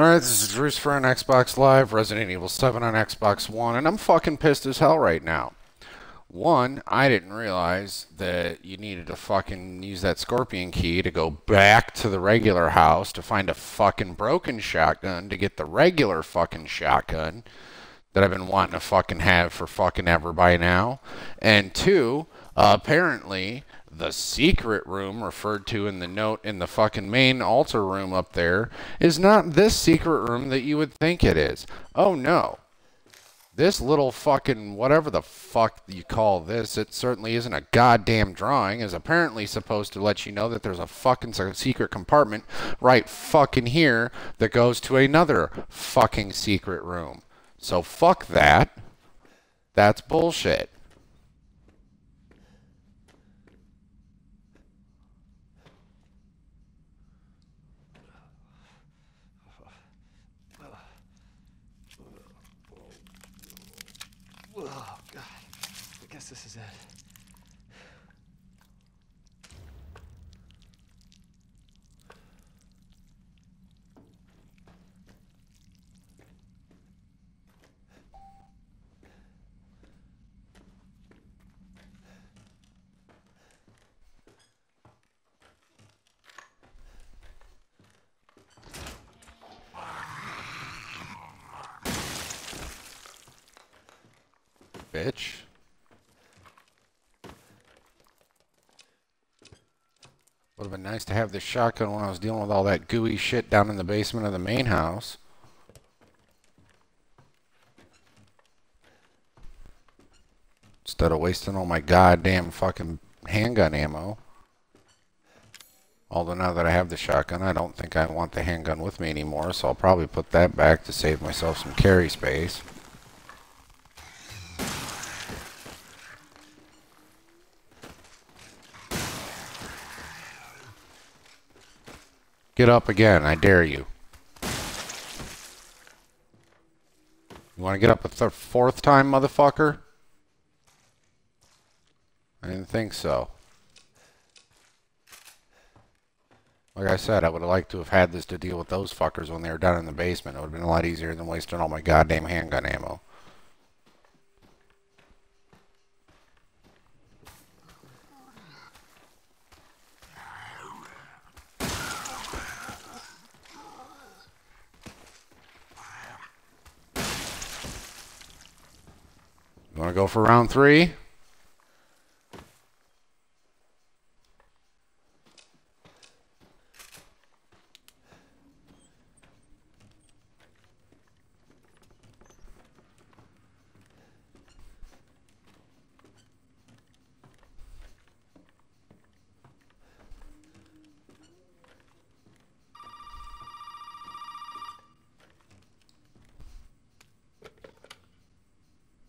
Alright, this is Drucifer on Xbox Live, Resident Evil 7 on Xbox One, and I'm fucking pissed as hell right now. One, I didn't realize that you needed to fucking use that scorpion key to go back to the regular house to find a fucking broken shotgun to get the regular fucking shotgun that I've been wanting to fucking have for fucking ever by now. And two, uh, apparently the secret room referred to in the note in the fucking main altar room up there is not this secret room that you would think it is. Oh no. This little fucking whatever the fuck you call this, it certainly isn't a goddamn drawing, is apparently supposed to let you know that there's a fucking secret compartment right fucking here that goes to another fucking secret room. So fuck that. That's bullshit. Oh, God. I guess this is it. bitch. Would have been nice to have this shotgun when I was dealing with all that gooey shit down in the basement of the main house. Instead of wasting all my goddamn fucking handgun ammo. Although now that I have the shotgun, I don't think I want the handgun with me anymore, so I'll probably put that back to save myself some carry space. Get up again, I dare you. You want to get up a th fourth time, motherfucker? I didn't think so. Like I said, I would have liked to have had this to deal with those fuckers when they were down in the basement. It would have been a lot easier than wasting all my goddamn handgun ammo. You want to go for round three?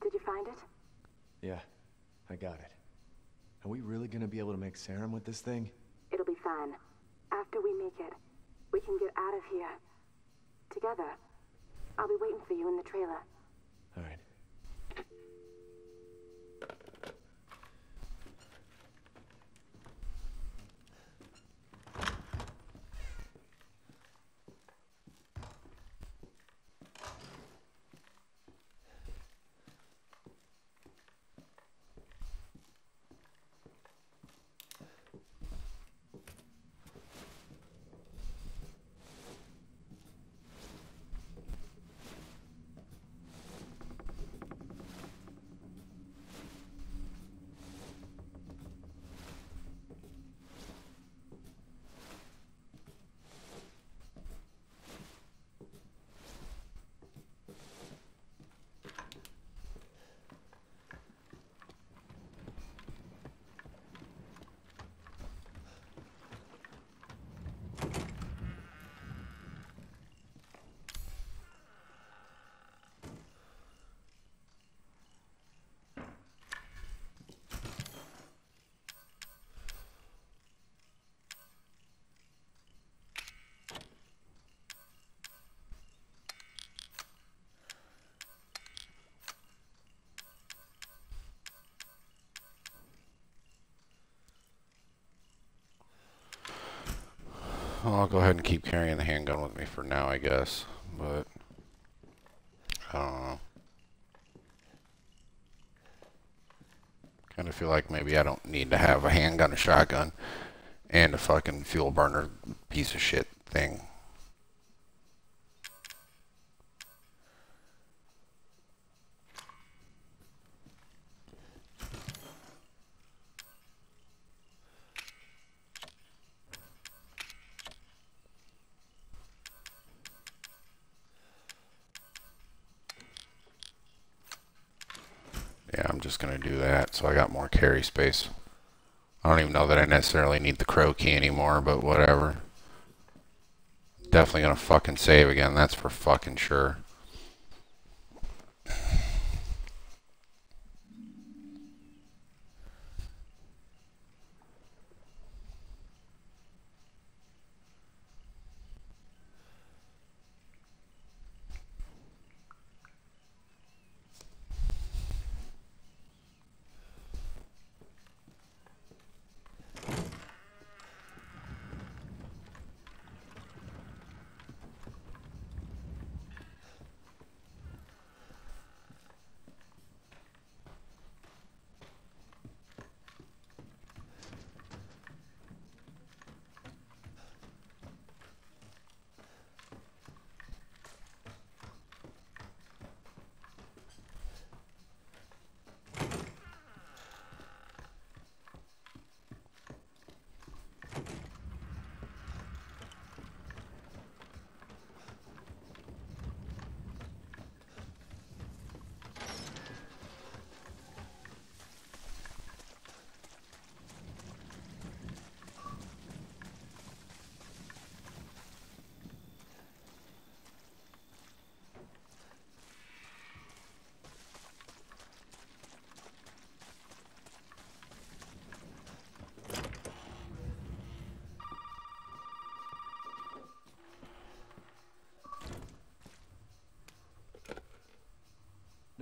Did you find it? Yeah, I got it. Are we really gonna with this thing? It'll be fine. After we make it, we can get out of here. Together. I'll be waiting for you in the trailer. Go ahead and keep carrying the handgun with me for now, I guess. but I don't know. Kind of feel like maybe I don't need to have a handgun, a shotgun, and a fucking fuel burner piece of shit thing. So I got more carry space. I don't even know that I necessarily need the crow key anymore, but whatever. Definitely to fucking save again, that's for fucking sure.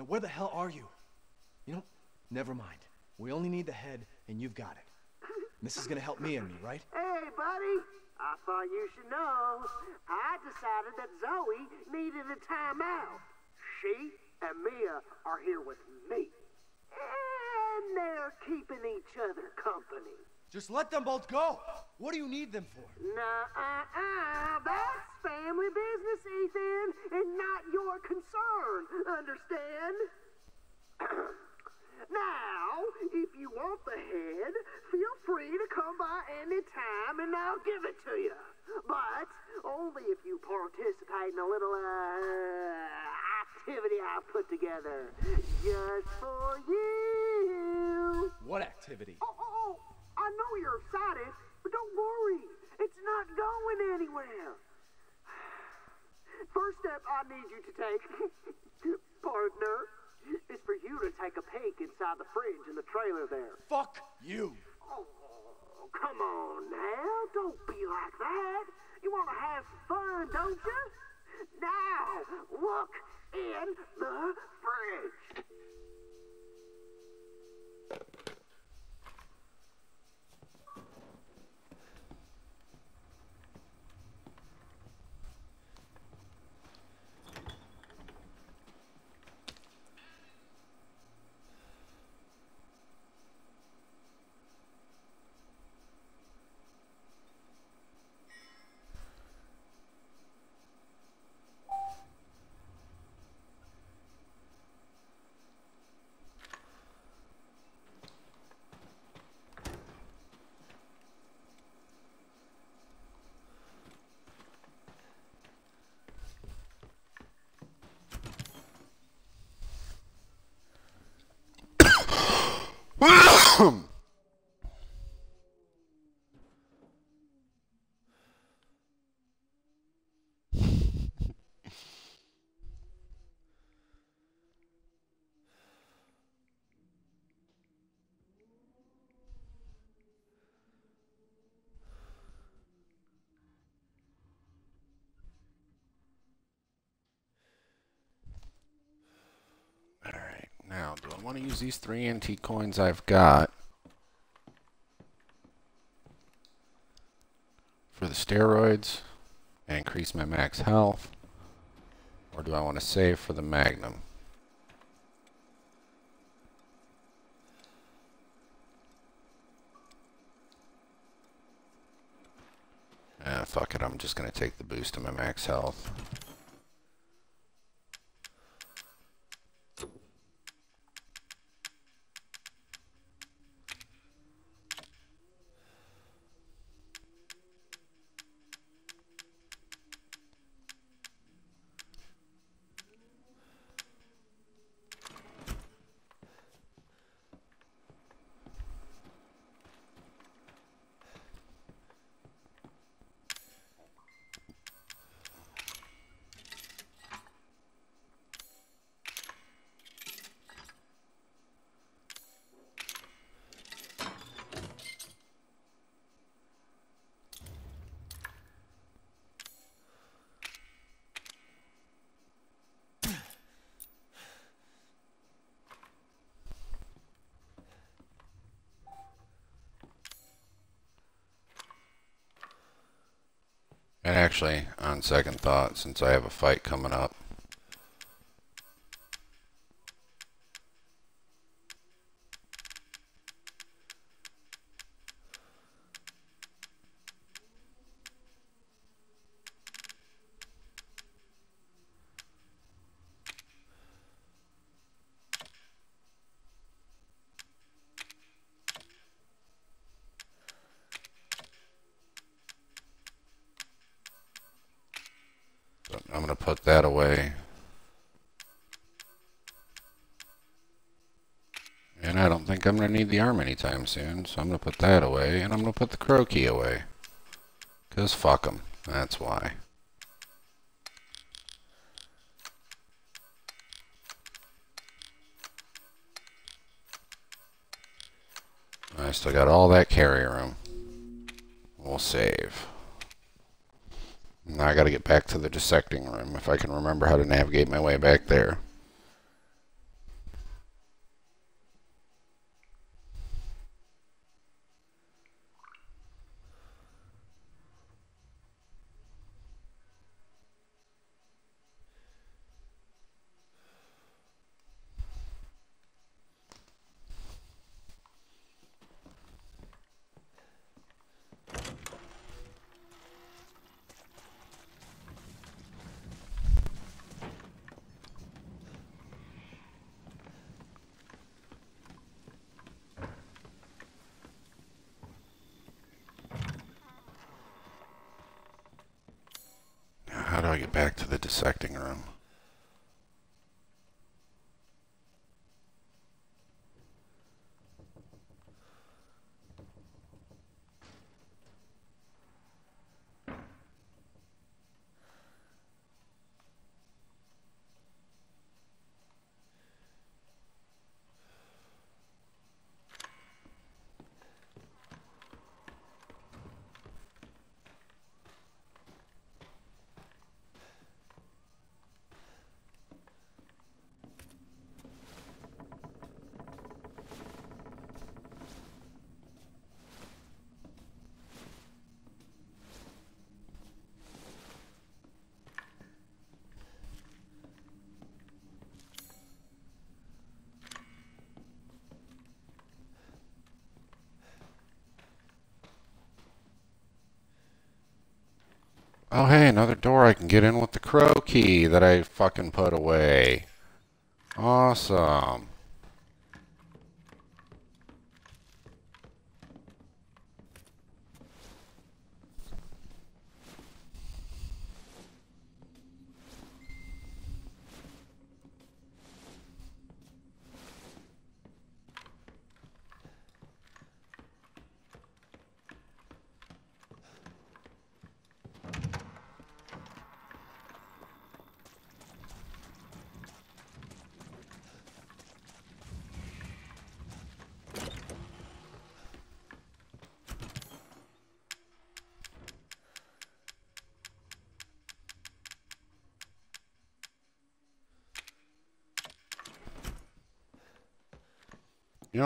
Where the hell are you? You know, never mind. We only need the head, and you've got it. This is gonna help me and me, right? Hey, buddy. I thought you should know. I decided that Zoe needed a timeout. She and Mia are here with me. And they're keeping each other company. Just let them both go. What do you need them for? Nah-uh-uh. That's family business, Ethan, and not your concern. Understand? now, if you want the head, feel free to come by any time and I'll give it to you. But only if you participate in a little, uh, activity I put together. Just for you. What activity? Oh, oh, oh, I know you're excited, but don't worry. It's not going anywhere. First step I need you to take, partner, is for you to take a peek inside the fridge in the trailer there. Fuck you. Oh, come on now. Don't be like that. You want to have fun, don't you? Now, look in the fridge. To use these three antique coins I've got for the steroids and increase my max health? Or do I want to save for the Magnum? Ah, fuck it. I'm just going to take the boost to my max health. And actually, on second thought, since I have a fight coming up, I'm going to put that away. And I don't think I'm going to need the arm anytime soon, so I'm going to put that away, and I'm going to put the crow key away. Because fuck them. That's why. I still got all that carry room. We'll save. Now I gotta get back to the dissecting room if I can remember how to navigate my way back there. How do I get back to the dissecting room? Oh, hey, another door I can get in with the crow key that I fucking put away. Awesome.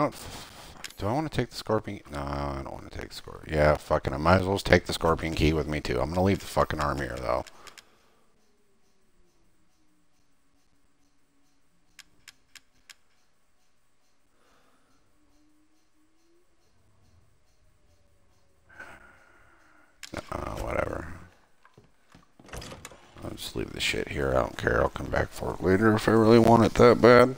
don't... Do I want to take the Scorpion? No, I don't want to take Scorpion. Yeah, fucking, I might as well take the Scorpion Key with me, too. I'm going to leave the fucking arm here, though. Uh, whatever. Let's leave the shit here. I don't care. I'll come back for it later if I really want it that bad.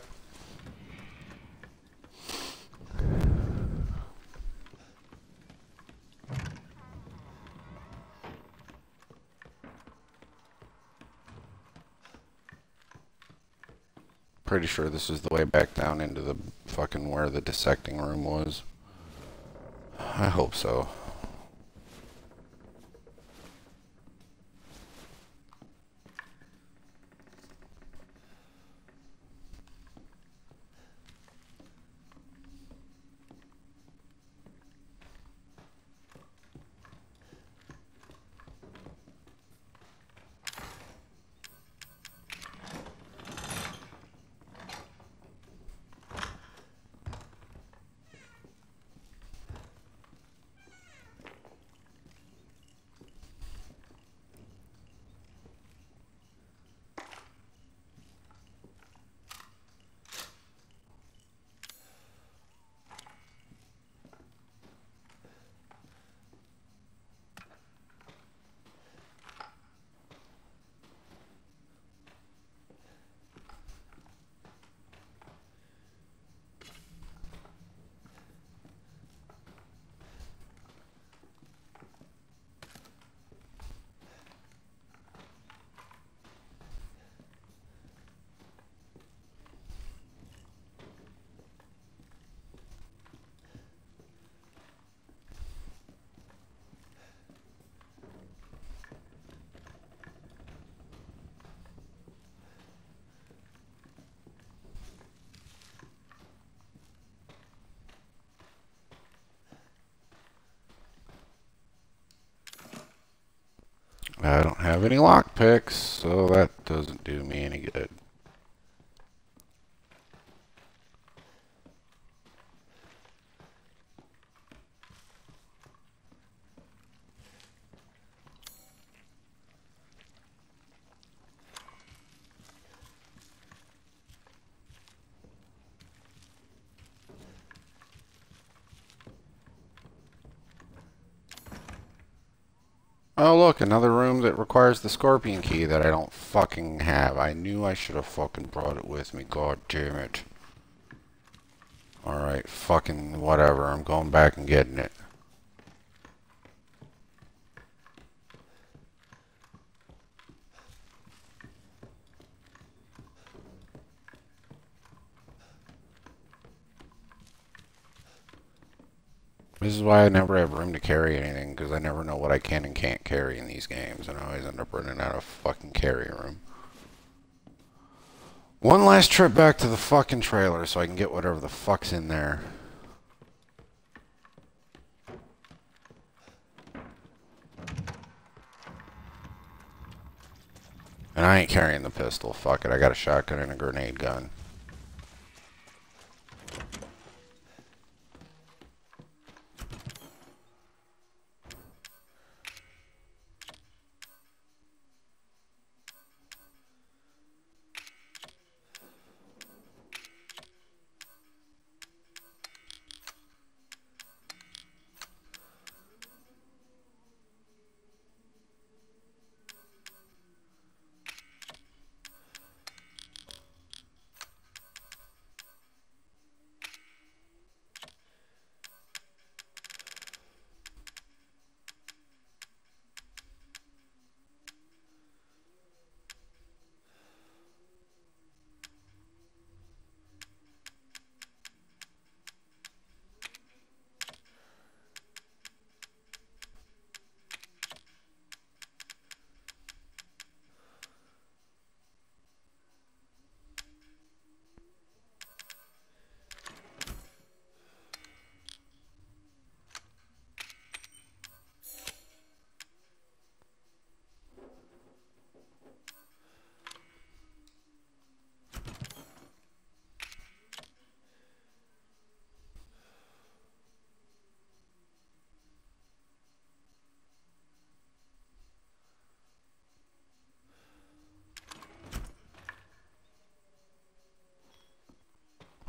Pretty sure this is the way back down into the fucking where the dissecting room was. I hope so. I don't have any lockpicks, so that doesn't do me any good. Oh look, another that requires the scorpion key that I don't fucking have. I knew I should have fucking brought it with me. God damn it. Alright, fucking whatever. I'm going back and getting it. This is why I never have room to carry anything, because I never know what I can and can't carry in these games, and I always end up running out of fucking carry room. One last trip back to the fucking trailer so I can get whatever the fuck's in there. And I ain't carrying the pistol. Fuck it, I got a shotgun and a grenade gun.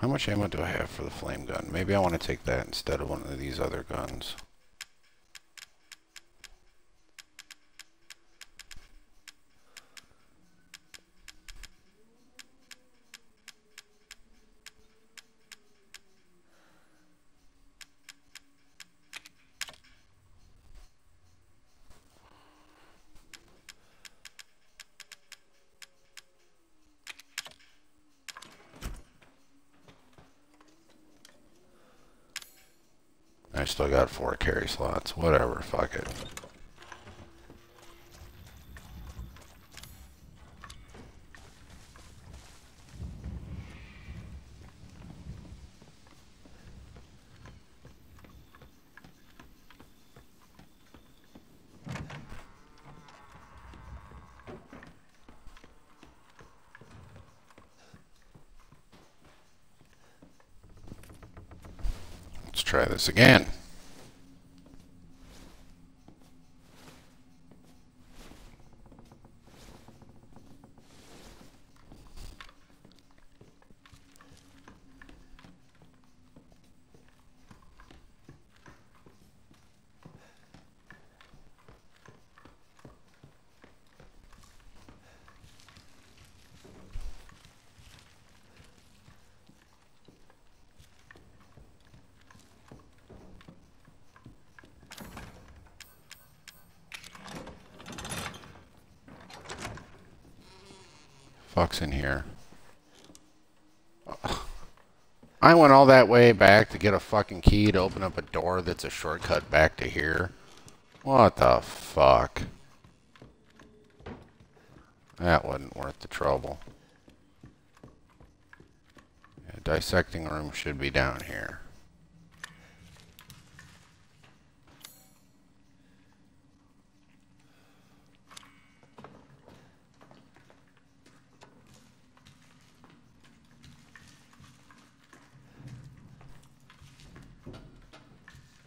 How much ammo do I have for the flame gun? Maybe I want to take that instead of one of these other guns. I still got four carry slots. Whatever, fuck it. Let's try this again. In here. I went all that way back to get a fucking key to open up a door that's a shortcut back to here. What the fuck? That wasn't worth the trouble. Yeah, dissecting room should be down here.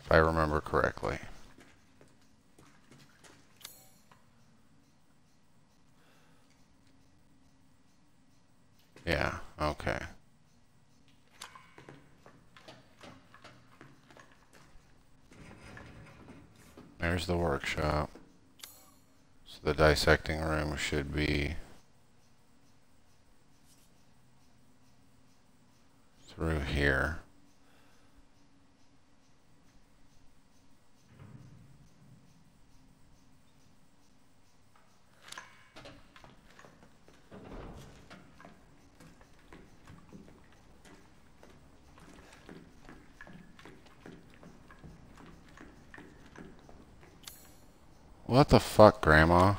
If I remember correctly. Yeah, okay. There's the workshop. So the dissecting room should be through here. What the fuck, Grandma?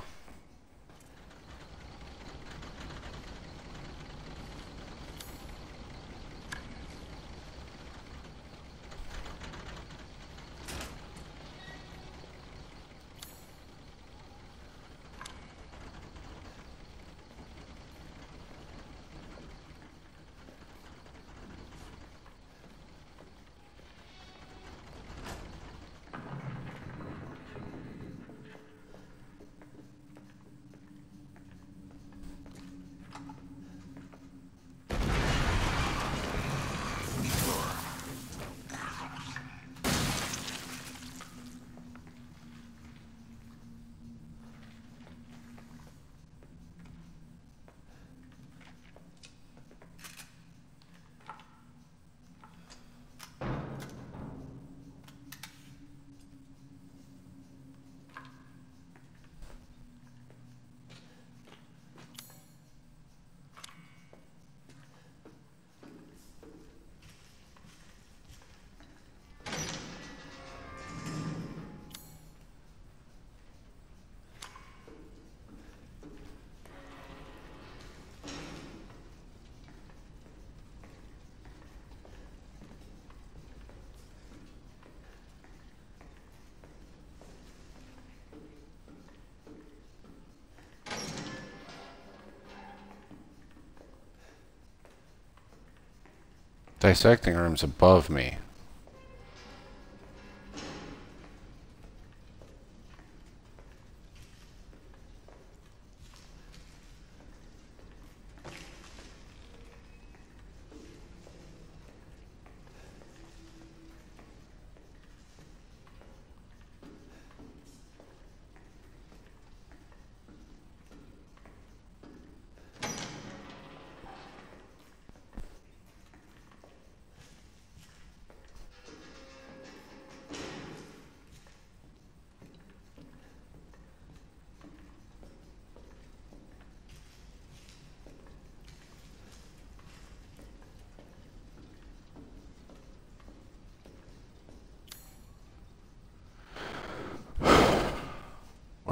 Dissecting room's above me.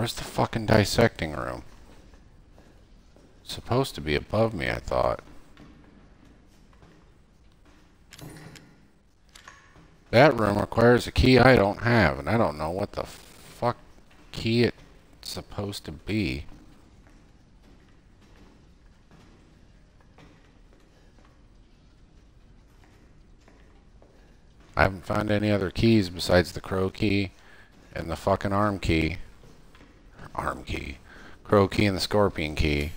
Where's the fucking dissecting room? It's supposed to be above me, I thought. That room requires a key I don't have, and I don't know what the fuck key it's supposed to be. I haven't found any other keys besides the crow key and the fucking arm key. Arm key. Crow key and the scorpion key.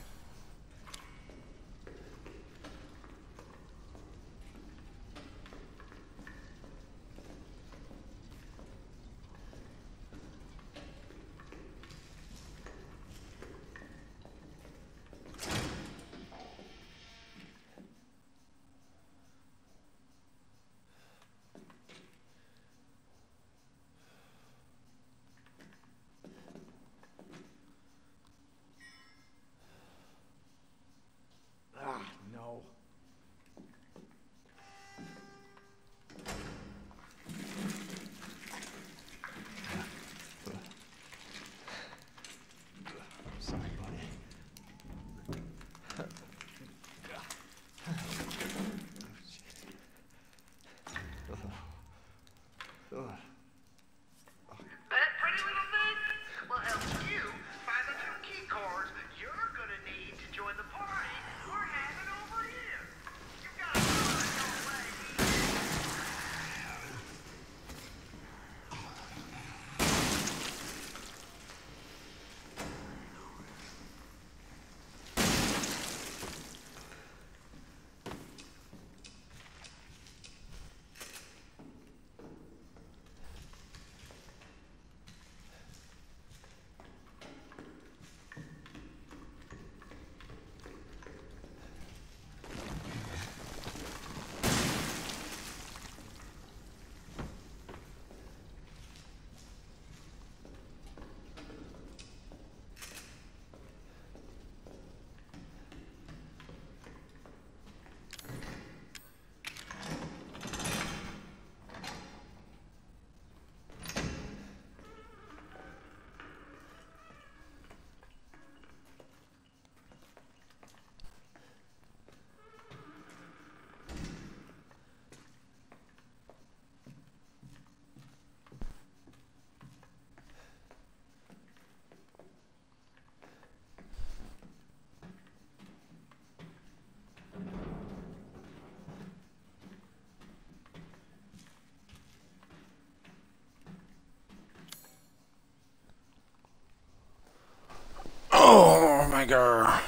My god.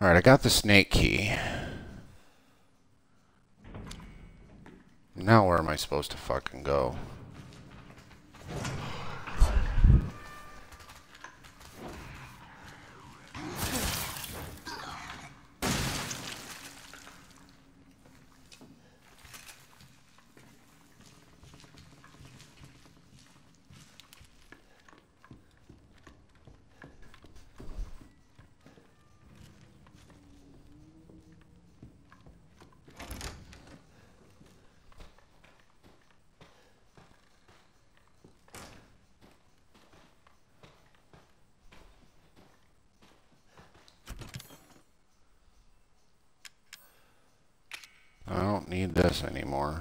Alright, I got the snake key. Now where am I supposed to fucking go? I don't need this anymore.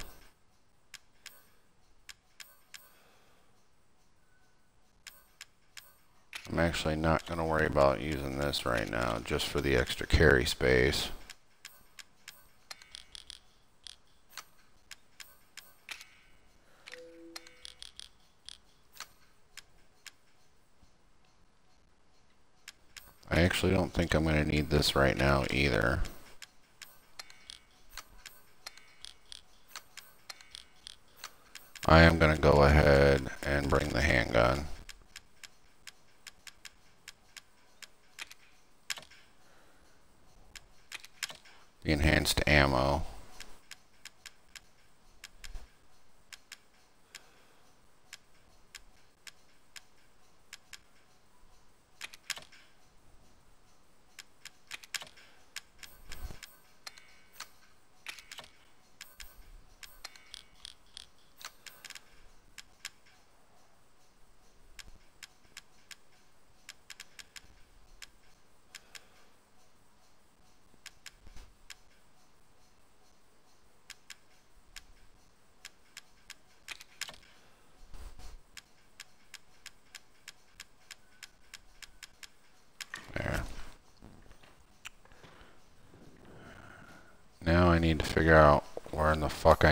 I'm actually not going to worry about using this right now, just for the extra carry space. I actually don't think I'm going to need this right now either. I am going to go ahead and bring the handgun. Enhanced ammo.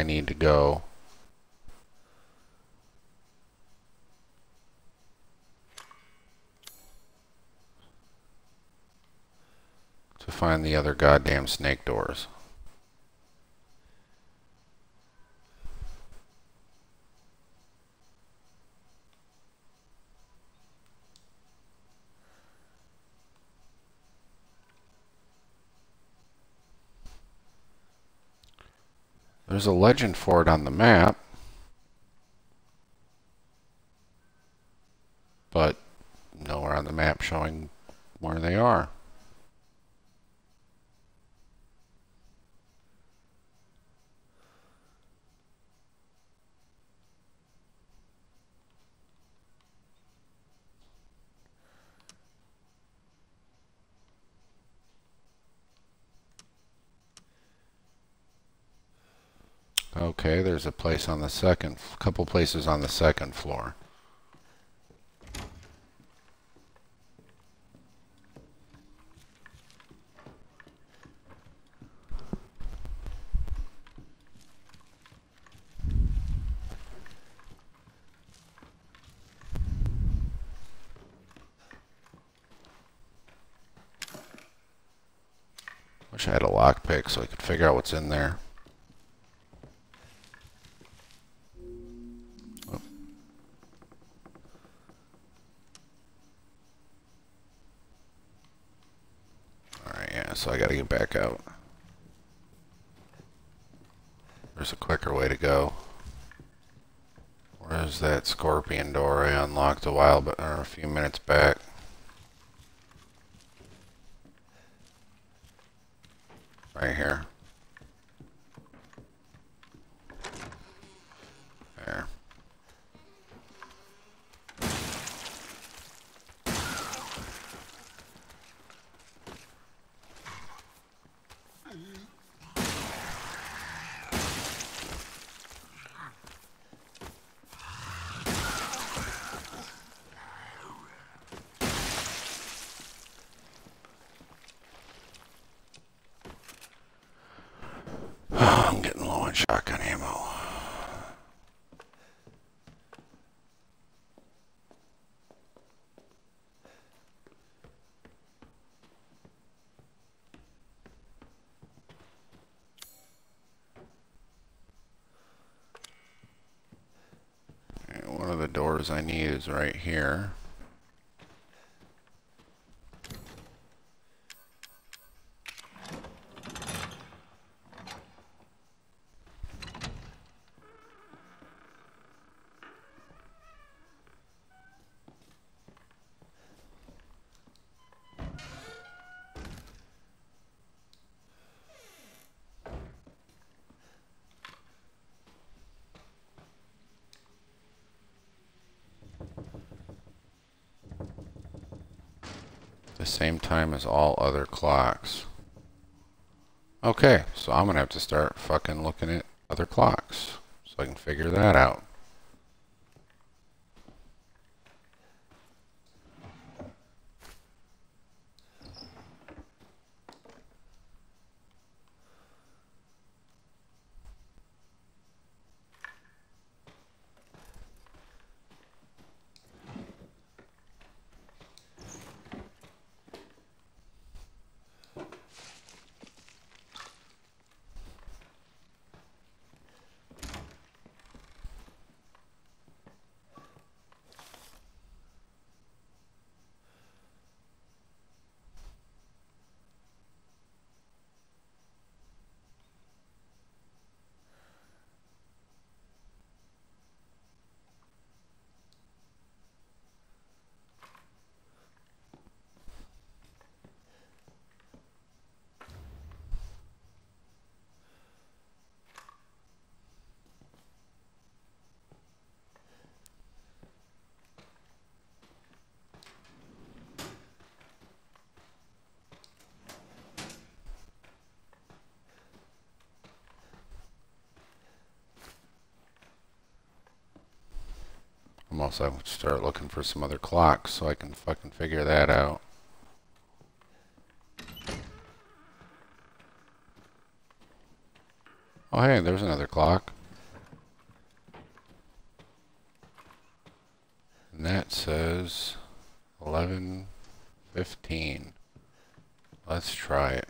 Need to go. To find the other goddamn snake doors. There's a legend for it on the map. But nowhere on the map showing where they are. Okay, there's a place on the second, couple places on the second floor. Wish I had a lockpick so I could figure out what's in there. I gotta get back out. There's a quicker way to go. Where's that scorpion door I unlocked a while, but a few minutes back? Right here. There. I'm getting low on shotgun ammo. And one of the doors I need is right here. the same time as all other clocks. Okay, so I'm gonna have to start fucking looking at other clocks so I can figure that out. To start looking for some other clocks so I can fucking figure that out. Oh, hey, there's another clock. And that says 11.15. Let's try it.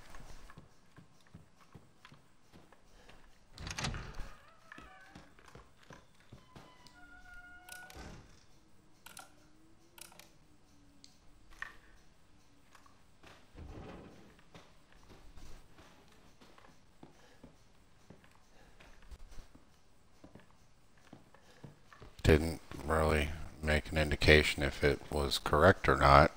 Didn't really make an indication if it was correct or not.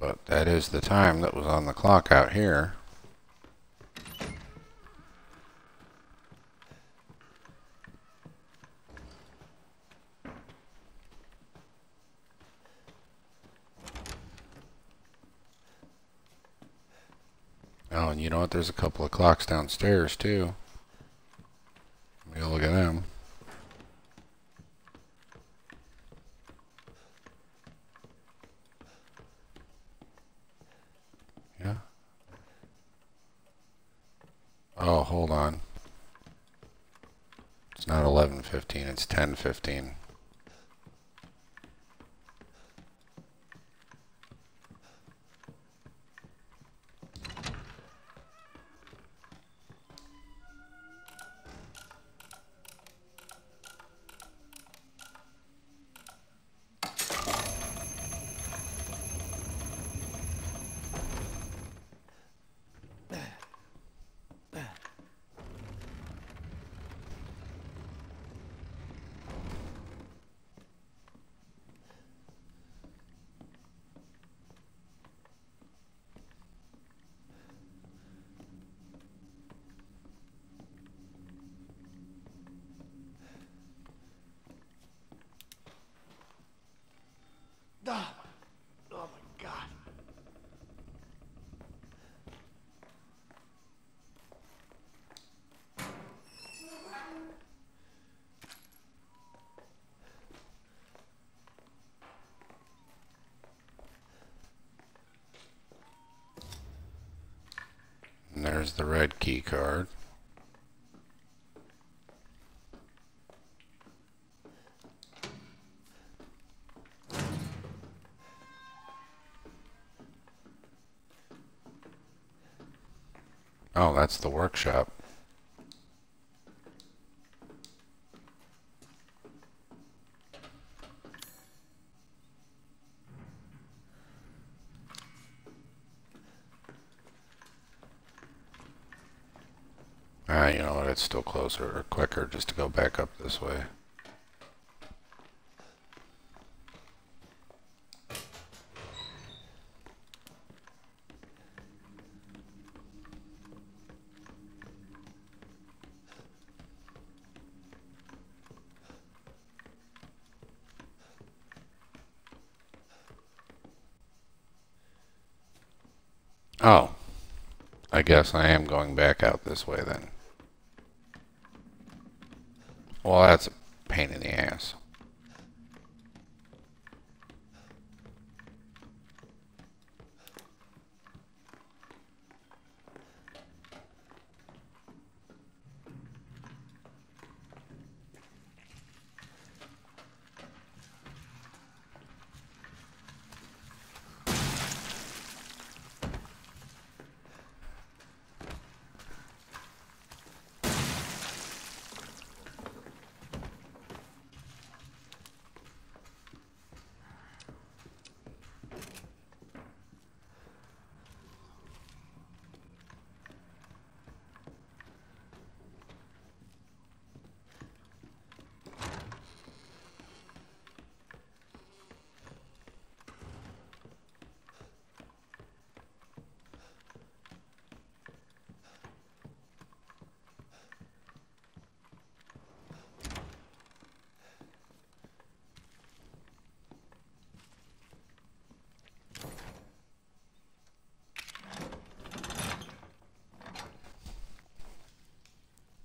But that is the time that was on the clock out here. There's a couple of clocks downstairs, too. We'll look at them. Yeah. Oh, hold on. It's not 11.15, it's 10.15. Oh, my, oh my god. And there's the red key card. Oh, that's the workshop. Ah, you know what? It's still closer or quicker just to go back up this way. Oh. I guess I am going back out this way then. Well, that's a pain in the ass.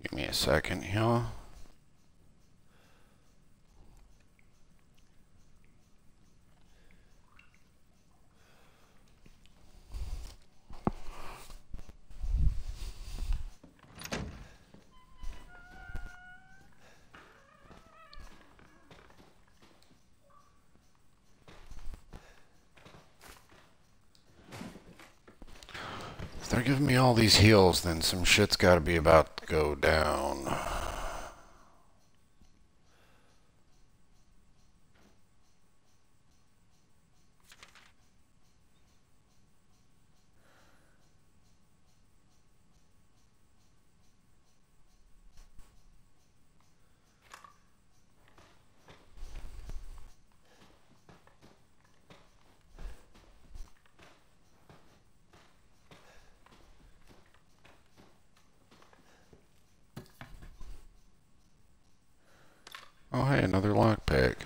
Give me a second here. They're giving me all these heals, then some shit's got to be about to go down. Oh, hey, another lockpick.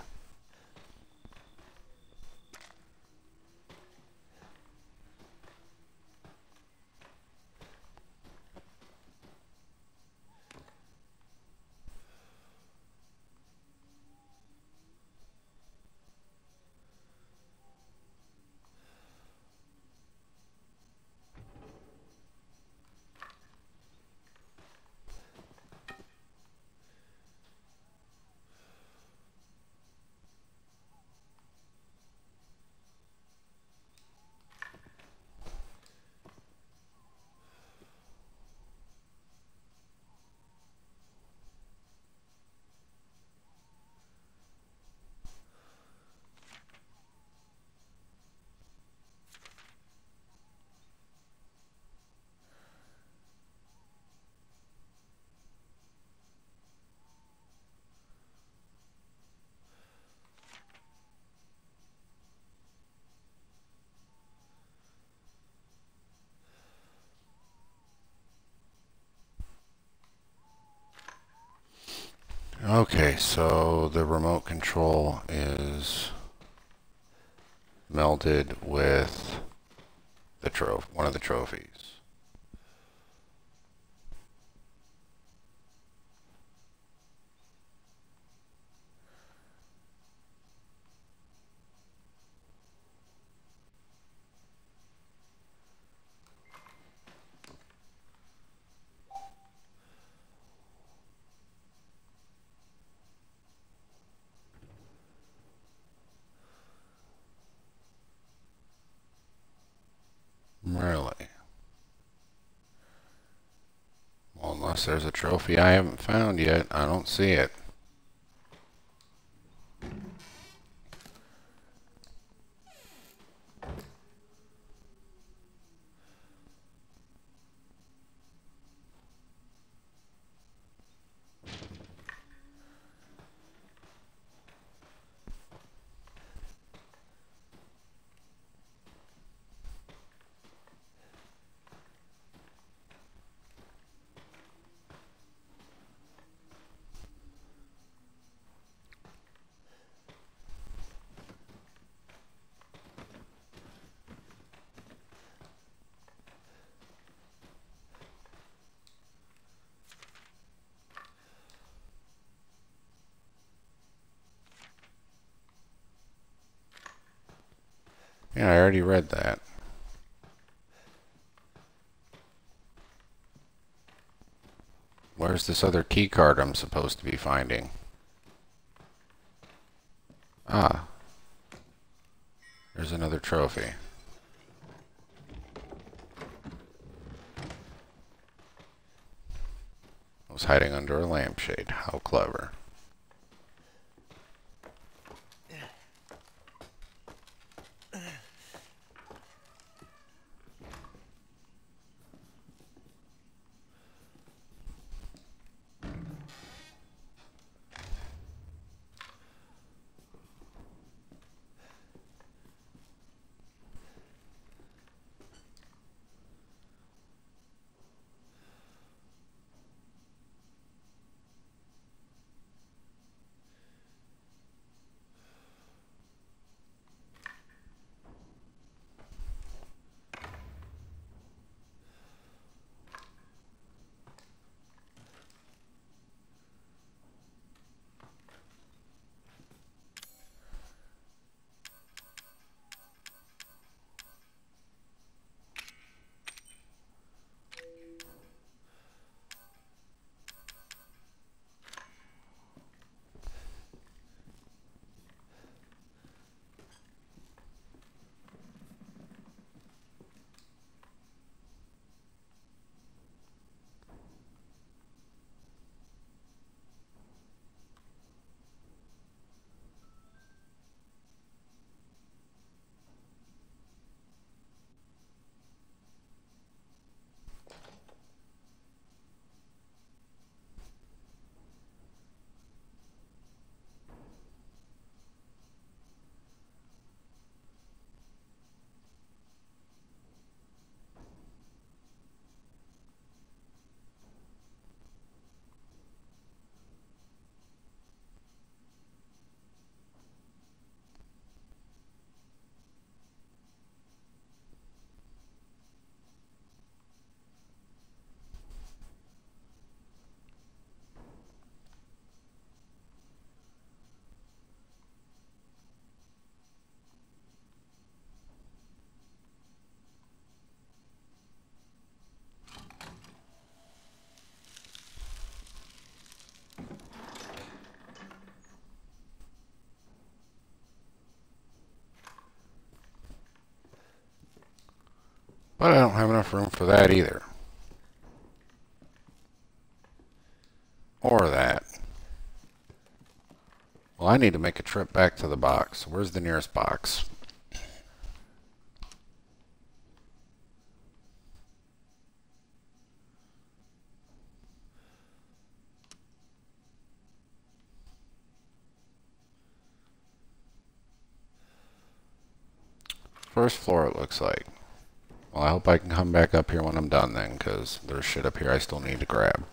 Okay, so the remote control is melded with the trophy, one of the trophies. Really? Well, unless there's a trophy I haven't found yet, I don't see it. Yeah, I already read that. Where's this other key card I'm supposed to be finding? Ah. There's another trophy. I was hiding under a lampshade. How clever. Enough room for that either. Or that. Well, I need to make a trip back to the box. Where's the nearest box? First floor it looks like. Well, I hope I can come back up here when I'm done then, because there's shit up here I still need to grab.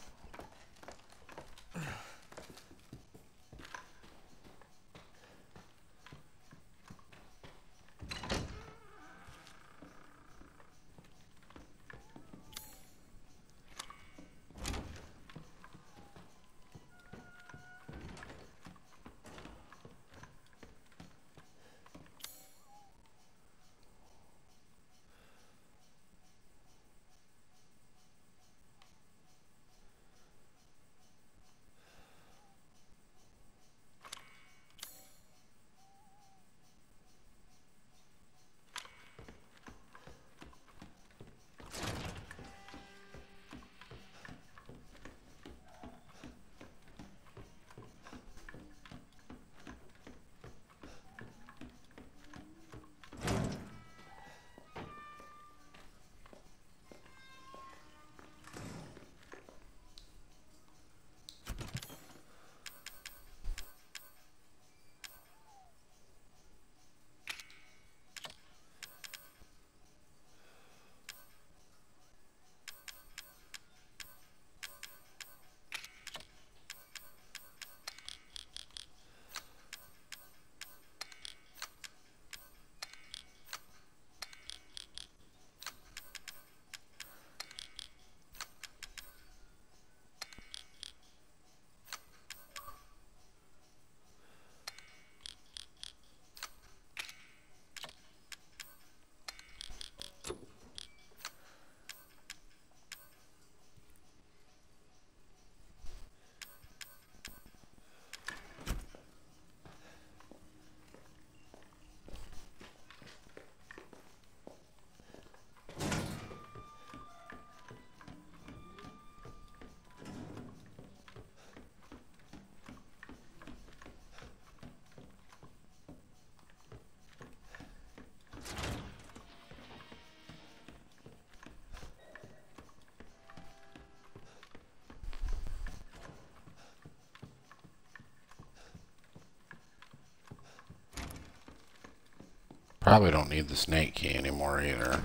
Probably don't need the snake key anymore either.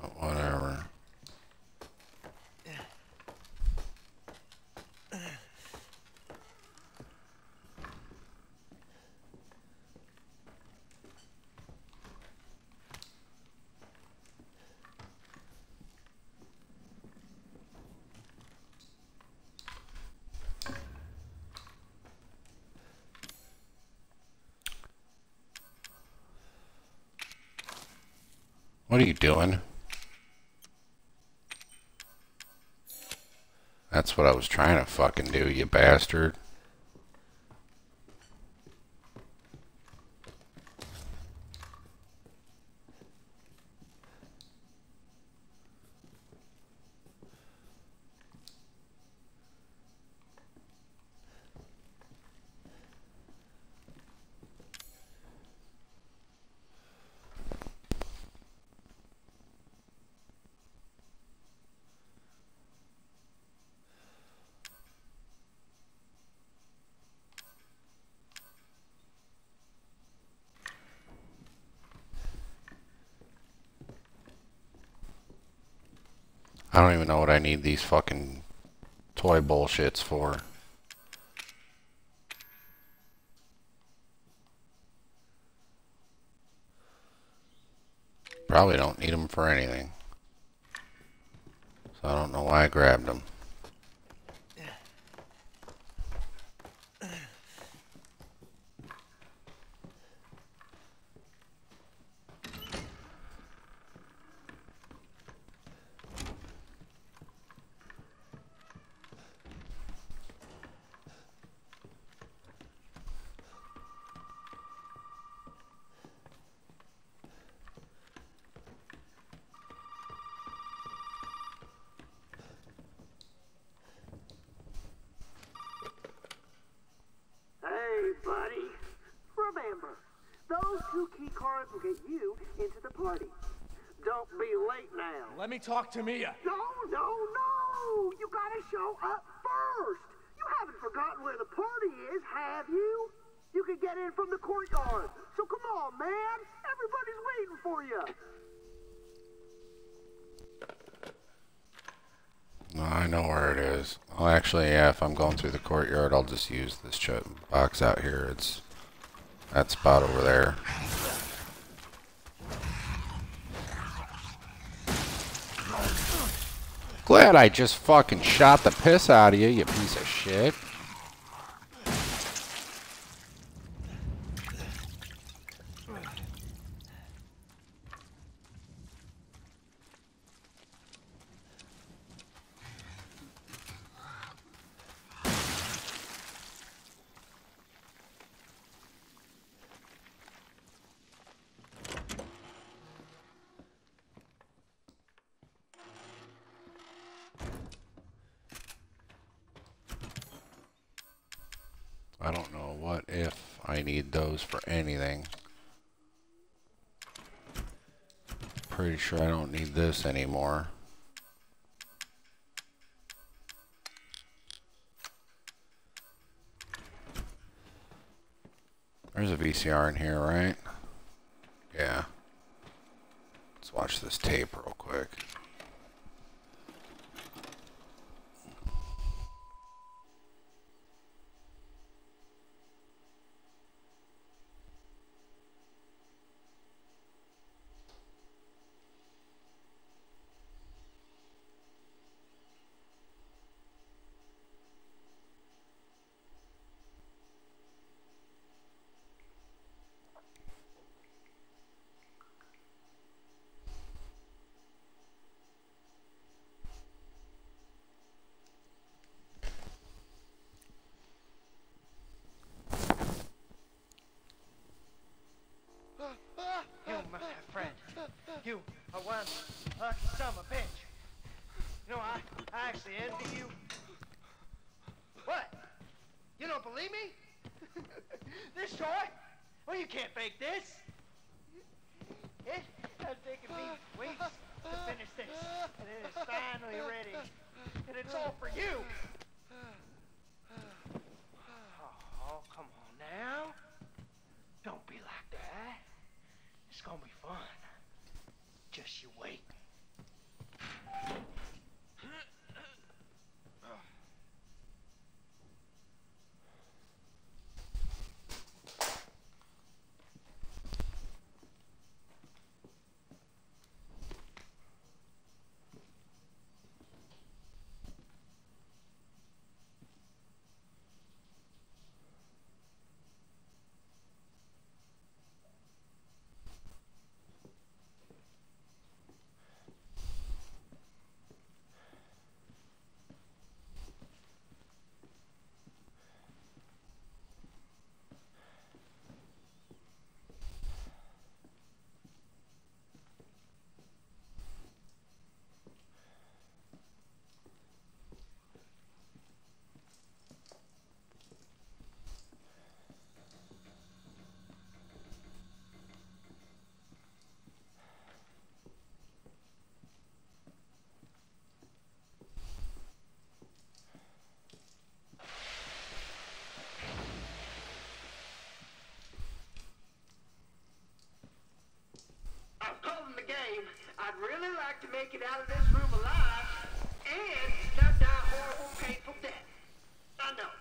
But whatever. What are you doing? That's what I was trying to fucking do, you bastard. These fucking toy bullshits for. Probably don't need them for anything. So I don't know why I grabbed them. Cards will get you into the party. Don't be late now. Let me talk to Mia. No, no, no! You gotta show up first! You haven't forgotten where the party is, have you? You can get in from the courtyard. So come on, man! Everybody's waiting for you! I know where it is. Well, actually, yeah, if I'm going through the courtyard, I'll just use this ch box out here. It's that spot over there. I just fucking shot the piss out of you, you piece of shit. I don't know what if I need those for anything. Pretty sure I don't need this anymore. There's a VCR in here, right? Yeah. Let's watch this tape real quick. Out of this room alive and not die a horrible, painful death. I know.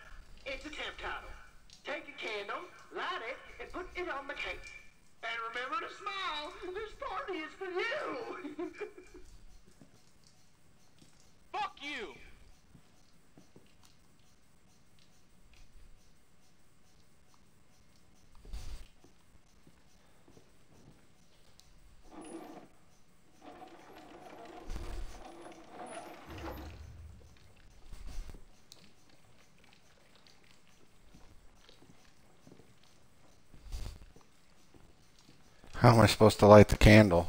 It's a temp title. Take a candle, light it, and put it on the cake. And remember to smile. This party is for you. Fuck you! How am I supposed to light the candle?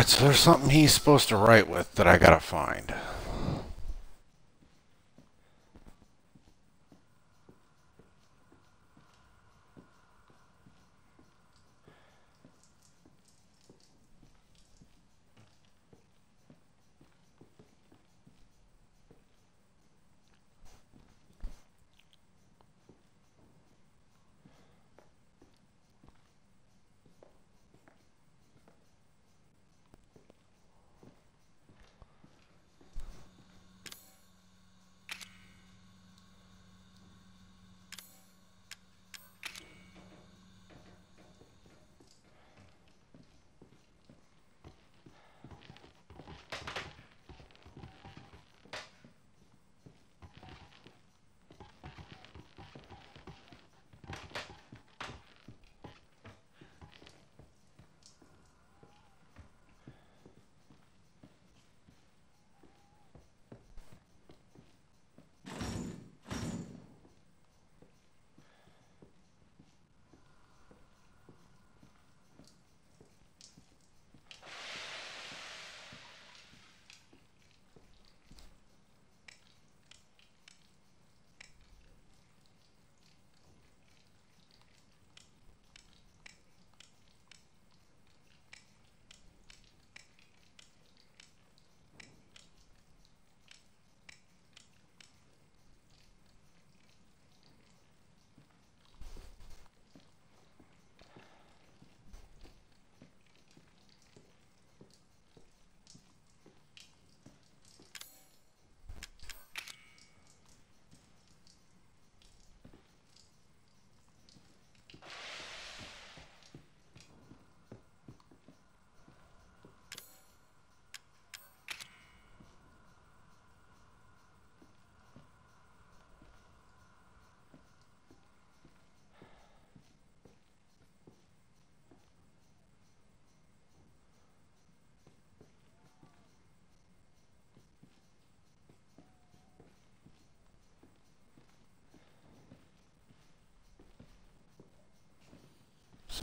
Alright, so there's something he's supposed to write with that I gotta find.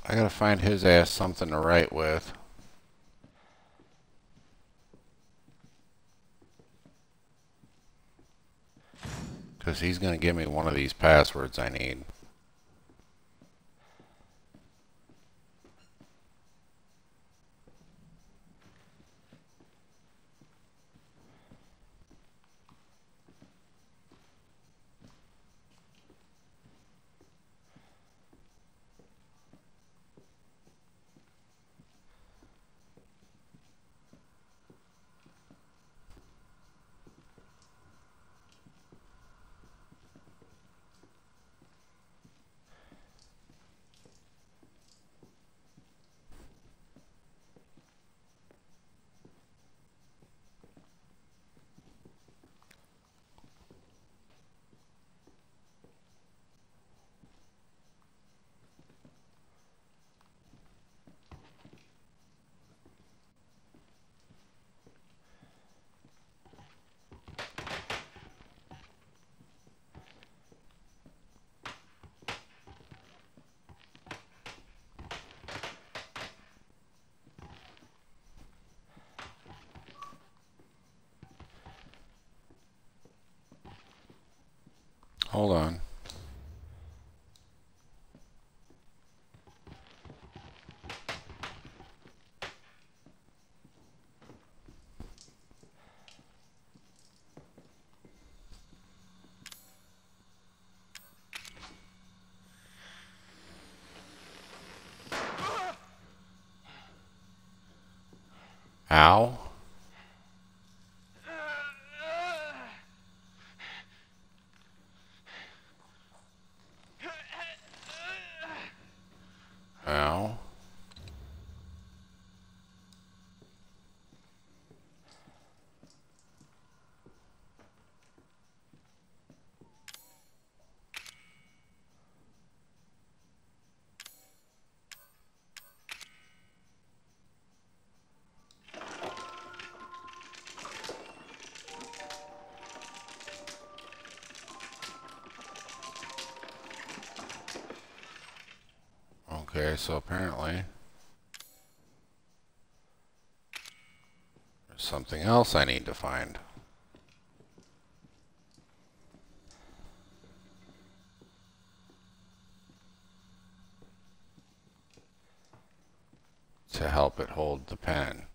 I gotta find his ass something to write with. Because he's gonna give me one of these passwords I need. Hold on. Ow. So apparently There's something else I need to find. To help it hold the pen.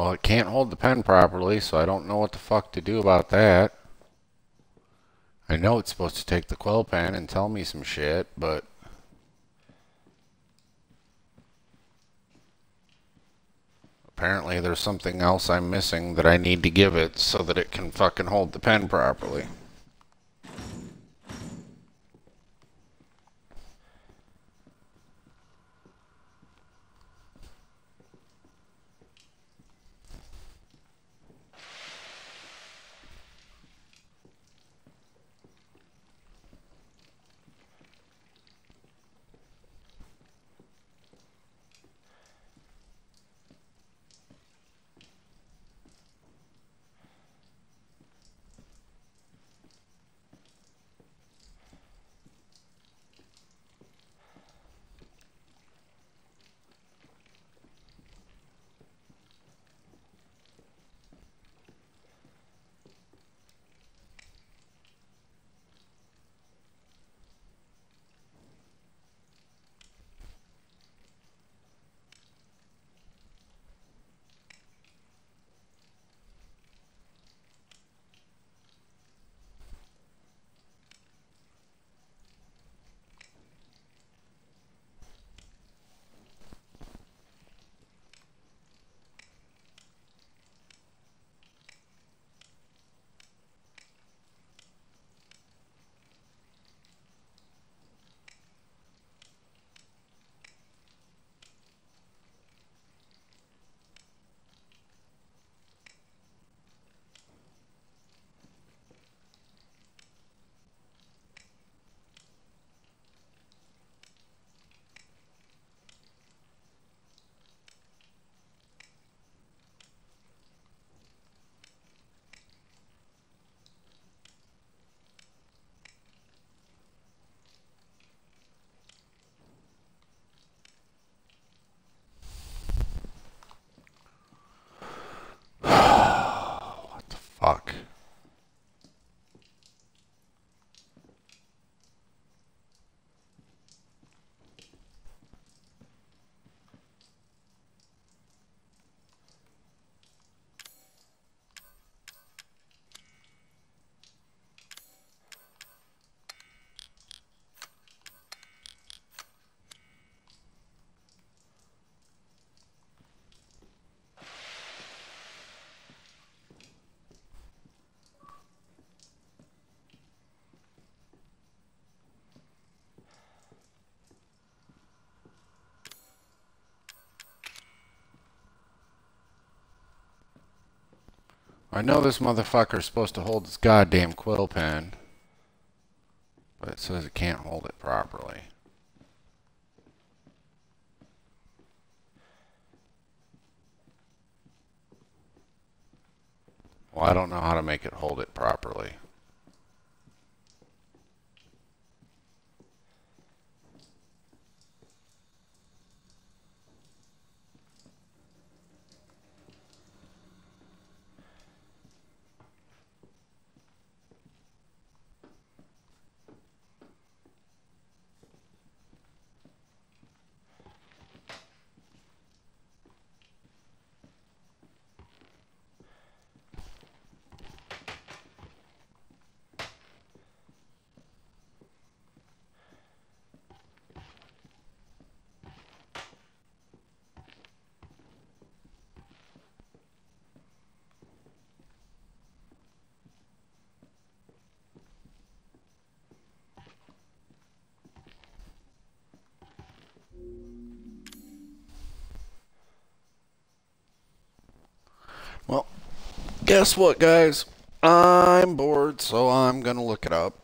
Well, it can't hold the pen properly, so I don't know what the fuck to do about that. I know it's supposed to take the quill pen and tell me some shit, but... Apparently there's something else I'm missing that I need to give it so that it can fucking hold the pen properly. I know this motherfucker's supposed to hold this goddamn quill pen. But it says it can't hold it properly. Well, I don't know how to make it hold it properly. Guess what, guys? I'm bored, so I'm gonna look it up.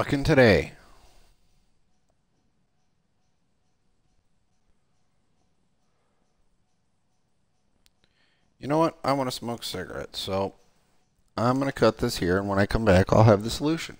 Fucking today. You know what? I want to smoke cigarettes, so I'm going to cut this here, and when I come back, I'll have the solution.